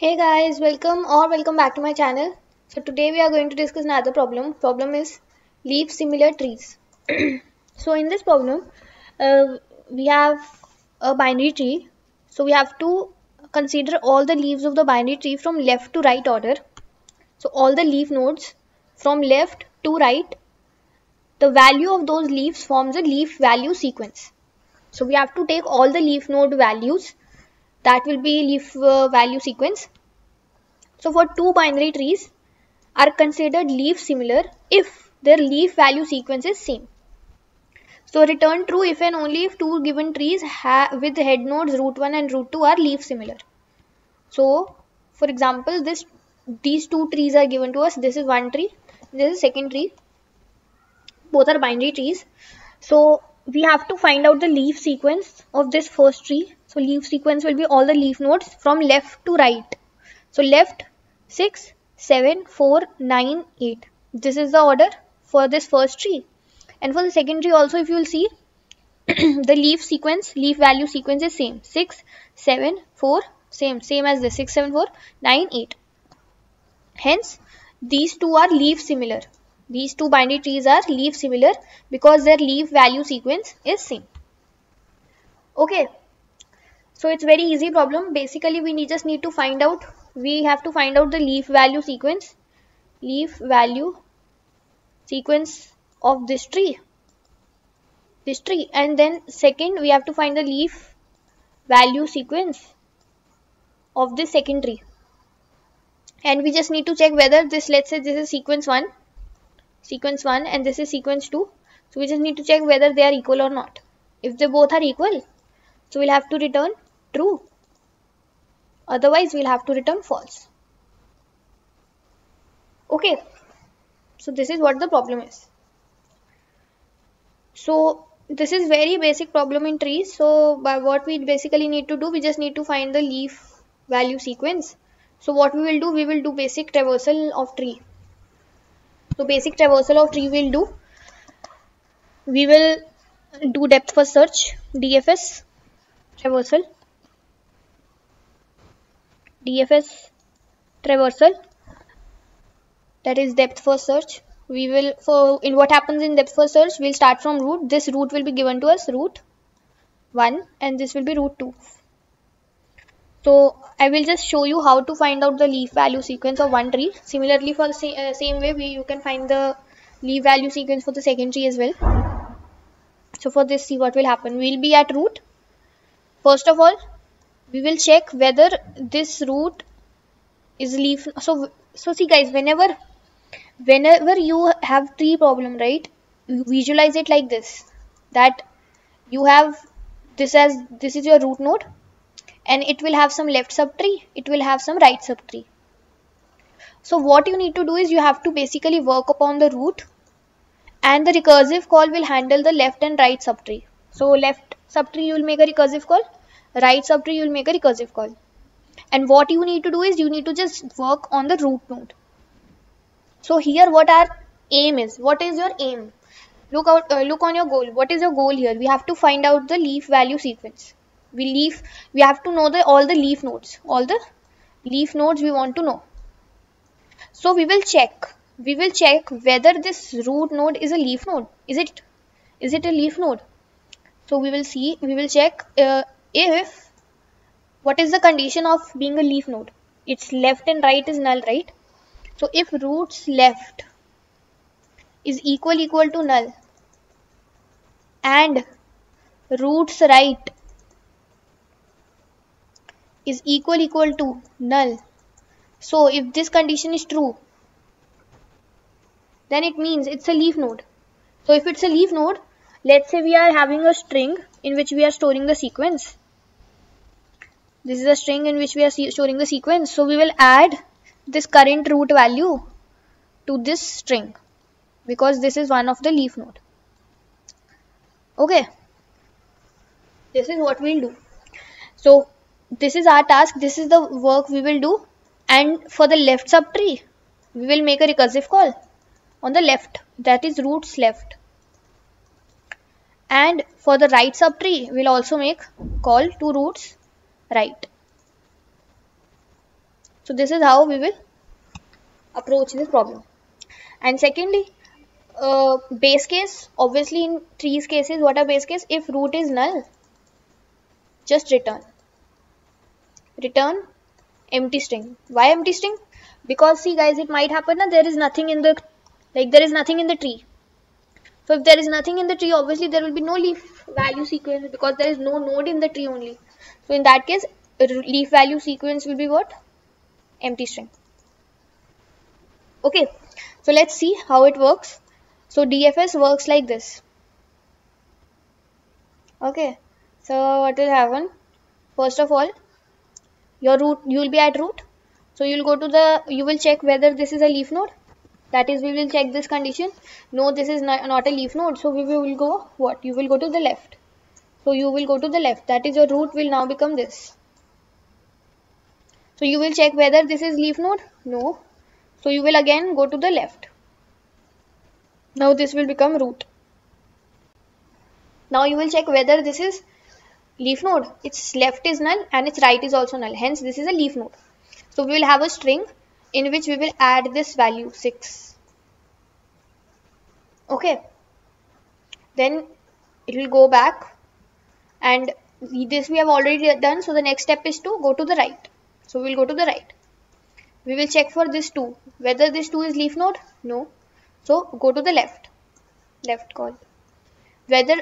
Hey guys, welcome or welcome back to my channel. So today we are going to discuss another problem. Problem is leaf similar trees. so in this problem, uh, we have a binary tree. So we have to consider all the leaves of the binary tree from left to right order. So all the leaf nodes from left to right, the value of those leaves forms a leaf value sequence. So we have to take all the leaf node values that will be leaf uh, value sequence. So for two binary trees are considered leaf similar if their leaf value sequence is same. So return true if and only if two given trees with head nodes root 1 and root 2 are leaf similar. So for example this these two trees are given to us. This is one tree, this is second tree. Both are binary trees. So we have to find out the leaf sequence of this first tree. So leaf sequence will be all the leaf nodes from left to right. So left 6, 7, 4, 9, 8. This is the order for this first tree. And for the second tree also if you will see the leaf sequence, leaf value sequence is same. 6, 7, 4, same, same as this 6, 7, 4, 9, 8. Hence these two are leaf similar. These two binary trees are leaf similar because their leaf value sequence is same. Okay. So it's very easy problem. Basically we need, just need to find out, we have to find out the leaf value sequence. Leaf value sequence of this tree. This tree. And then second we have to find the leaf value sequence of this second tree. And we just need to check whether this, let's say this is sequence 1 sequence 1 and this is sequence 2. So we just need to check whether they are equal or not. If they both are equal, so we'll have to return true. Otherwise, we'll have to return false. Okay. So this is what the problem is. So this is very basic problem in trees. So by what we basically need to do, we just need to find the leaf value sequence. So what we will do, we will do basic traversal of tree. So basic traversal of tree will do. We will do depth first search DFS traversal DFS traversal that is depth first search we will for in what happens in depth first search we'll start from root this root will be given to us root 1 and this will be root 2 so I will just show you how to find out the leaf value sequence of one tree. Similarly, for the sa uh, same way, we, you can find the leaf value sequence for the second tree as well. So for this, see what will happen. We will be at root. First of all, we will check whether this root is leaf. So, so see guys, whenever, whenever you have tree problem, right, you visualize it like this, that you have this as, this is your root node and it will have some left subtree, it will have some right subtree. So what you need to do is you have to basically work upon the root and the recursive call will handle the left and right subtree. So left subtree you will make a recursive call, right subtree you will make a recursive call. And what you need to do is you need to just work on the root node. So here what our aim is, what is your aim? Look out, uh, look on your goal. What is your goal here? We have to find out the leaf value sequence we leaf we have to know the all the leaf nodes all the leaf nodes we want to know so we will check we will check whether this root node is a leaf node is it is it a leaf node so we will see we will check uh, if what is the condition of being a leaf node its left and right is null right so if roots left is equal equal to null and roots right is equal equal to null. So if this condition is true, then it means it's a leaf node. So if it's a leaf node, let's say we are having a string in which we are storing the sequence. This is a string in which we are storing the sequence. So we will add this current root value to this string because this is one of the leaf node. Okay. This is what we'll do. So this is our task this is the work we will do and for the left subtree we will make a recursive call on the left that is roots left and for the right subtree we'll also make call to roots right. So this is how we will approach this problem. And secondly uh, base case obviously in trees cases what are base case? If root is null just return. Return empty string. Why empty string? Because see guys it might happen that there is nothing in the like there is nothing in the tree. So if there is nothing in the tree obviously there will be no leaf value sequence because there is no node in the tree only so in that case leaf value sequence will be what empty string okay so let's see how it works so DFS works like this. Okay. So what will happen? First of all, your root you will be at root. So you will go to the you will check whether this is a leaf node. That is we will check this condition. No, this is not, not a leaf node. So we will go what? You will go to the left. So you will go to the left. That is your root will now become this. So you will check whether this is leaf node. No. So you will again go to the left. Now this will become root. Now you will check whether this is leaf node. Its left is null and its right is also null. Hence this is a leaf node. So we will have a string in which we will add this value 6. Okay. Then it will go back and this we have already done. So the next step is to go to the right. So we will go to the right. We will check for this 2. Whether this 2 is leaf node? No. So go to the left, left call. Whether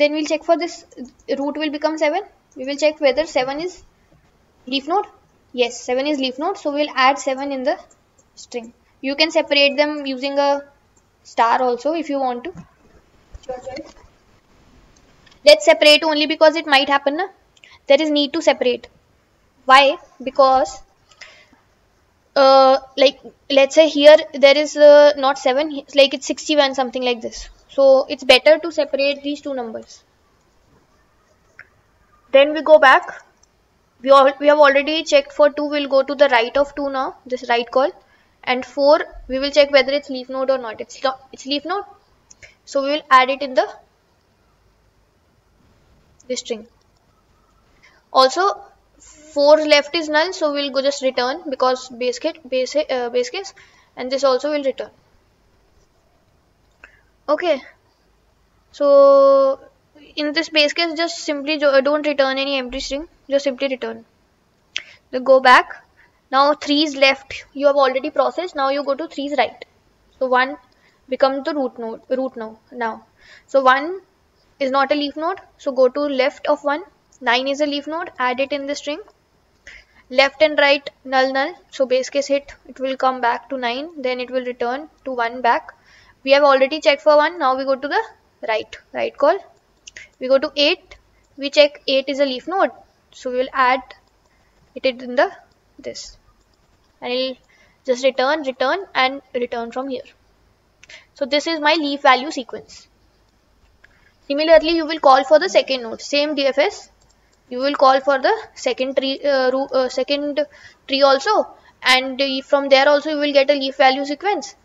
then we'll check for this root will become 7. We will check whether 7 is leaf node. Yes, 7 is leaf node. So we'll add 7 in the string. You can separate them using a star also if you want to. Let's separate only because it might happen. Na? There is need to separate. Why? Because uh, like let's say here there is uh, not 7 like it's 61 something like this so it's better to separate these two numbers then we go back we all we have already checked for 2 we'll go to the right of 2 now this right call and 4 we will check whether it's leaf node or not it's not it's leaf node so we will add it in the this string. Also 4 left is null so we'll go just return because base case base, uh, base case and this also will return. Okay. So in this base case just simply don't return any empty string just simply return. Then go back. Now 3 is left. You have already processed. Now you go to 3 is right. So 1 becomes the root node root now. Now so 1 is not a leaf node so go to left of 1 9 is a leaf node add it in the string. Left and right null null. So base case hit it will come back to 9 then it will return to 1 back. We have already checked for 1 now we go to the right right call. We go to 8 we check 8 is a leaf node. So we will add it in the this. And it will just return return and return from here. So this is my leaf value sequence similarly you will call for the second node same dfs you will call for the second tree uh, uh, second tree also. And from there also you will get a leaf value sequence.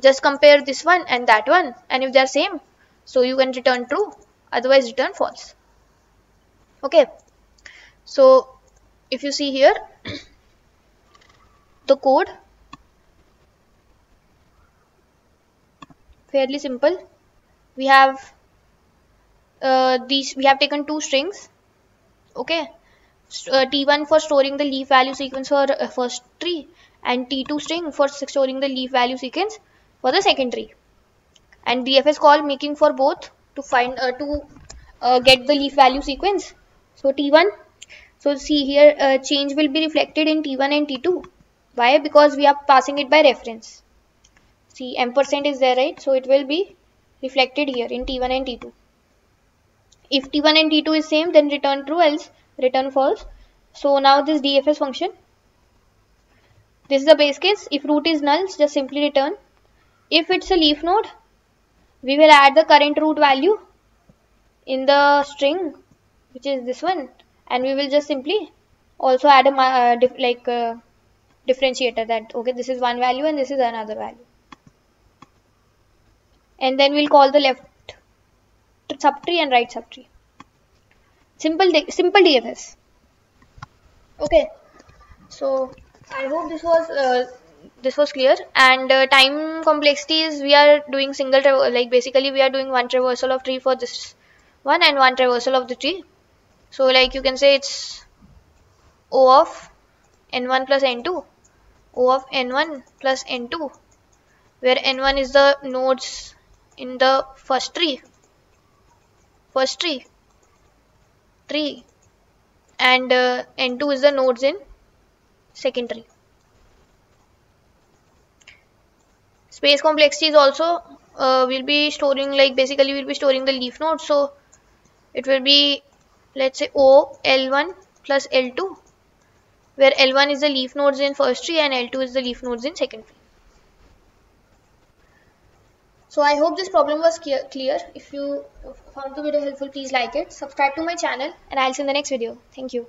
Just compare this one and that one. And if they are same so you can return true. Otherwise return false. Okay. So if you see here the code fairly simple. We have uh, these we have taken two strings okay? Uh, t1 for storing the leaf value sequence for uh, first tree and t2 string for storing the leaf value sequence for the second tree. And dfs call making for both to find uh, to uh, get the leaf value sequence. So t1 so see here uh, change will be reflected in t1 and t2 why? Because we are passing it by reference. See ampersand is there right? So it will be reflected here in t1 and t2 if t1 and t2 is same, then return true, else return false. So now this DFS function. This is the base case. If root is null, just simply return. If it's a leaf node, we will add the current root value in the string, which is this one, and we will just simply also add a uh, dif like uh, differentiator that okay this is one value and this is another value and then we'll call the left subtree and right subtree. Simple, simple DFS. Okay. So I hope this was uh, this was clear and uh, time complexities we are doing single like basically we are doing one traversal of tree for this one and one traversal of the tree so like you can say it's O of n1 plus n2 O of n1 plus n2 where n1 is the nodes in the first tree first tree. Tree. And uh, n2 is the nodes in second tree. Space complexity is also uh, will be storing like basically we'll be storing the leaf nodes. So it will be let's say O L1 plus L2 where L1 is the leaf nodes in first tree and L2 is the leaf nodes in second tree. So I hope this problem was clear. If you found the video helpful, please like it, subscribe to my channel and I'll see you in the next video. Thank you.